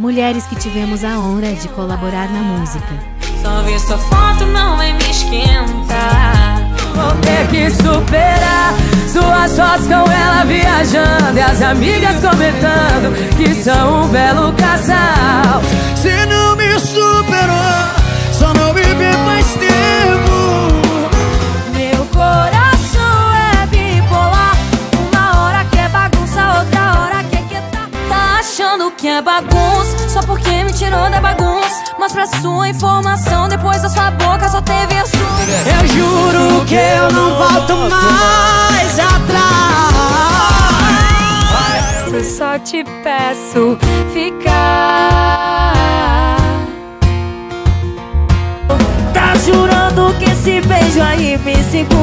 Mulheres que tivemos a honra de colaborar na música. Só ver sua foto não vai me esquentar. Vou ter que superar suas fotos com ela viajando e as amigas comentando que são um belo casal. Se não achando que é bagunça só porque me tirou da bagunça. Mas pra sua informação, depois da sua boca só teve assunto. Eu juro que eu não volto mais atrás. Eu só te peço ficar. Tá jurando que esse beijo aí me segura